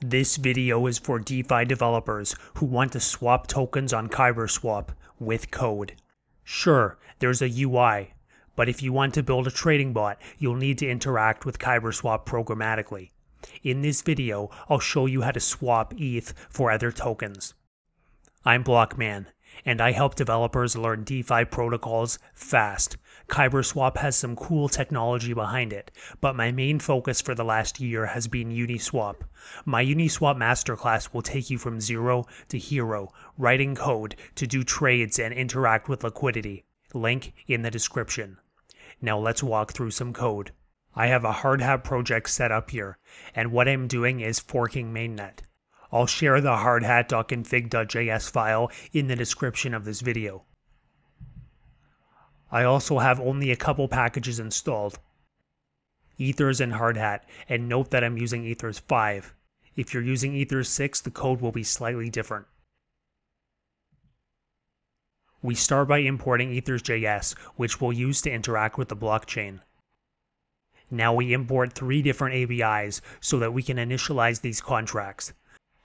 This video is for DeFi developers who want to swap tokens on KyberSwap with code. Sure, there's a UI, but if you want to build a trading bot, you'll need to interact with KyberSwap programmatically. In this video, I'll show you how to swap ETH for other tokens. I'm Blockman, and I help developers learn DeFi protocols fast. KyberSwap has some cool technology behind it, but my main focus for the last year has been Uniswap. My Uniswap masterclass will take you from zero to hero, writing code to do trades and interact with liquidity. Link in the description. Now let's walk through some code. I have a Hardhat project set up here, and what I'm doing is forking mainnet. I'll share the hardhat.config.js file in the description of this video. I also have only a couple packages installed. Ethers and Hardhat, and note that I'm using Ethers 5. If you're using Ethers 6, the code will be slightly different. We start by importing Ethers.js, which we'll use to interact with the blockchain. Now we import three different ABIs so that we can initialize these contracts.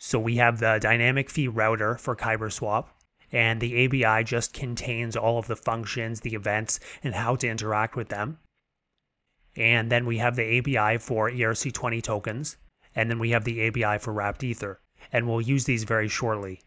So we have the dynamic fee router for KyberSwap, and the ABI just contains all of the functions, the events, and how to interact with them. And then we have the ABI for ERC20 tokens, and then we have the ABI for Wrapped Ether, and we'll use these very shortly.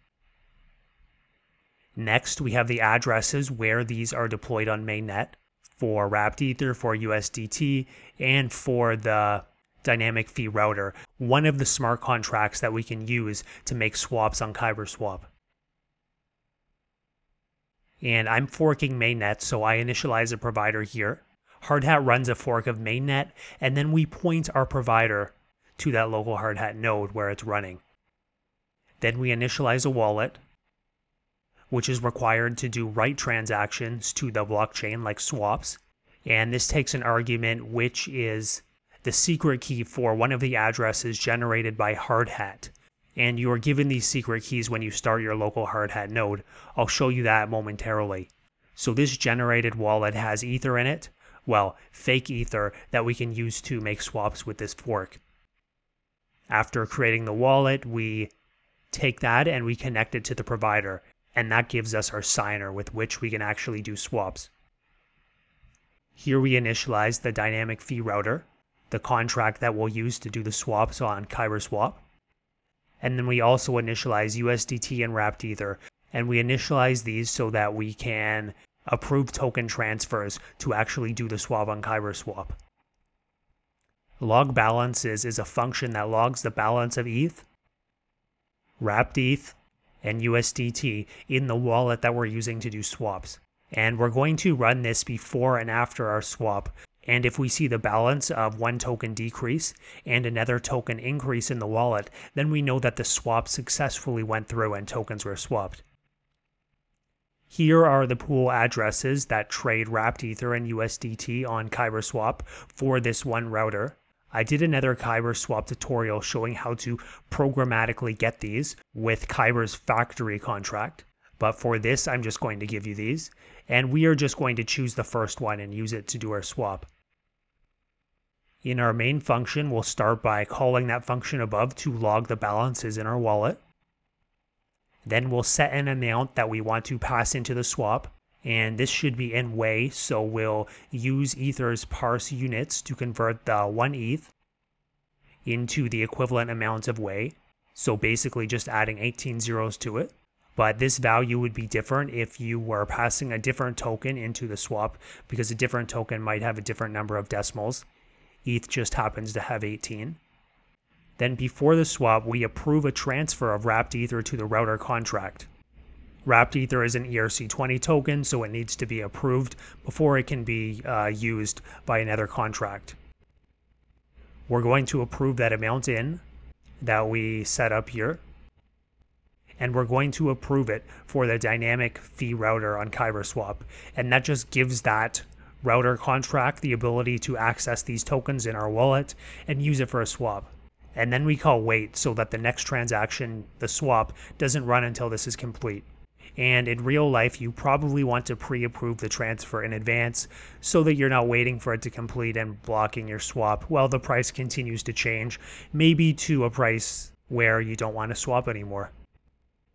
Next, we have the addresses where these are deployed on mainnet for Wrapped Ether, for USDT, and for the dynamic fee router, one of the smart contracts that we can use to make swaps on KyberSwap. And I'm forking mainnet, so I initialize a provider here. Hardhat runs a fork of mainnet, and then we point our provider to that local Hardhat node where it's running. Then we initialize a wallet, which is required to do write transactions to the blockchain like swaps. And this takes an argument which is the secret key for one of the addresses generated by Hardhat. And you are given these secret keys when you start your local Hardhat node. I'll show you that momentarily. So this generated wallet has Ether in it. Well, fake Ether that we can use to make swaps with this fork. After creating the wallet, we take that and we connect it to the provider. And that gives us our signer with which we can actually do swaps. Here we initialize the dynamic fee router the contract that we'll use to do the swaps on KyberSwap. And then we also initialize USDT and Wrapped Ether. And we initialize these so that we can approve token transfers to actually do the swap on KyberSwap. Log balances is a function that logs the balance of ETH, Wrapped ETH, and USDT in the wallet that we're using to do swaps. And we're going to run this before and after our swap and if we see the balance of one token decrease and another token increase in the wallet, then we know that the swap successfully went through and tokens were swapped. Here are the pool addresses that trade wrapped Ether and USDT on KyberSwap for this one router. I did another KyberSwap tutorial showing how to programmatically get these with Kyber's factory contract. But for this, I'm just going to give you these. And we are just going to choose the first one and use it to do our swap. In our main function, we'll start by calling that function above to log the balances in our wallet. Then we'll set an amount that we want to pass into the swap. And this should be in Wei, so we'll use Ether's parse units to convert the 1 ETH into the equivalent amount of Wei. So basically just adding 18 zeros to it. But this value would be different if you were passing a different token into the swap because a different token might have a different number of decimals. ETH just happens to have 18. Then before the swap, we approve a transfer of wrapped Ether to the router contract. Wrapped Ether is an ERC20 token, so it needs to be approved before it can be uh, used by another contract. We're going to approve that amount in that we set up here. And we're going to approve it for the dynamic fee router on KyberSwap. And that just gives that router contract the ability to access these tokens in our wallet and use it for a swap. And then we call wait so that the next transaction, the swap, doesn't run until this is complete. And in real life, you probably want to pre approve the transfer in advance so that you're not waiting for it to complete and blocking your swap while the price continues to change, maybe to a price where you don't want to swap anymore.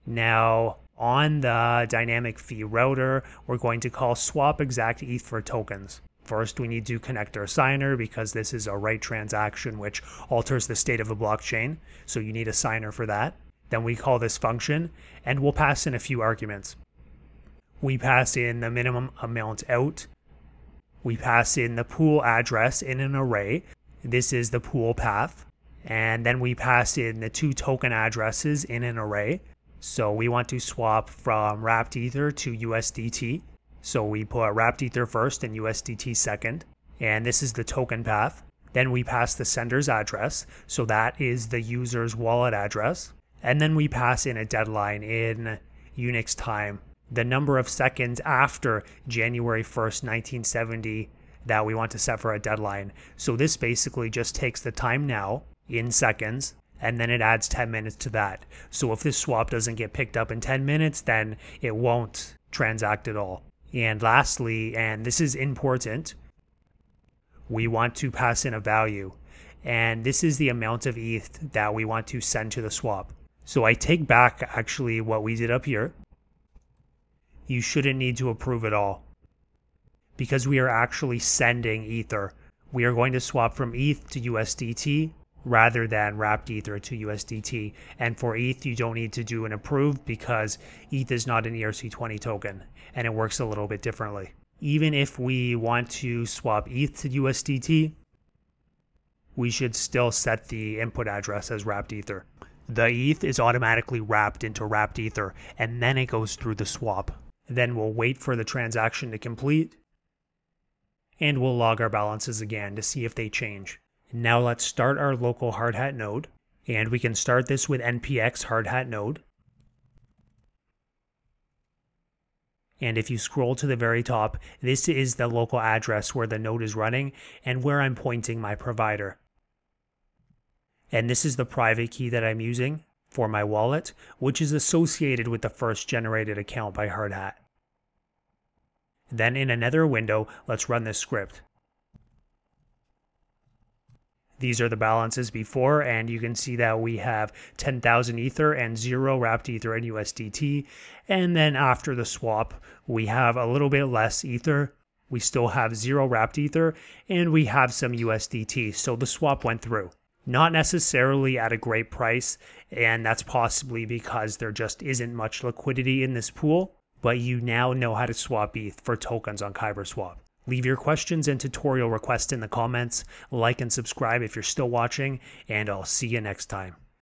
Now, on the dynamic fee router, we're going to call swap exact ETH for tokens. First, we need to connect our signer because this is a write transaction which alters the state of the blockchain. So you need a signer for that. Then we call this function and we'll pass in a few arguments. We pass in the minimum amount out. We pass in the pool address in an array. This is the pool path. And then we pass in the two token addresses in an array. So we want to swap from wrapped ether to USDT. So we put wrapped ether first and USDT second. And this is the token path. Then we pass the sender's address. So that is the user's wallet address. And then we pass in a deadline in Unix time, the number of seconds after January 1st, 1970 that we want to set for a deadline. So this basically just takes the time now in seconds and then it adds 10 minutes to that. So if this swap doesn't get picked up in 10 minutes, then it won't transact at all. And lastly, and this is important, we want to pass in a value. And this is the amount of ETH that we want to send to the swap. So I take back actually what we did up here. You shouldn't need to approve it all because we are actually sending Ether. We are going to swap from ETH to USDT rather than wrapped Ether to USDT. And for ETH, you don't need to do an approve because ETH is not an ERC20 token and it works a little bit differently. Even if we want to swap ETH to USDT, we should still set the input address as wrapped Ether. The ETH is automatically wrapped into wrapped Ether and then it goes through the swap. Then we'll wait for the transaction to complete and we'll log our balances again to see if they change. Now let's start our local hardhat node. And we can start this with npx hardhat node. And if you scroll to the very top, this is the local address where the node is running and where I'm pointing my provider. And this is the private key that I'm using for my wallet, which is associated with the first generated account by Hardhat. Then in another window, let's run this script. These are the balances before, and you can see that we have 10,000 Ether and zero wrapped Ether and USDT. And then after the swap, we have a little bit less Ether. We still have zero wrapped Ether, and we have some USDT. So the swap went through. Not necessarily at a great price, and that's possibly because there just isn't much liquidity in this pool. But you now know how to swap ETH for tokens on Kyber Swap. Leave your questions and tutorial requests in the comments, like and subscribe if you're still watching, and I'll see you next time.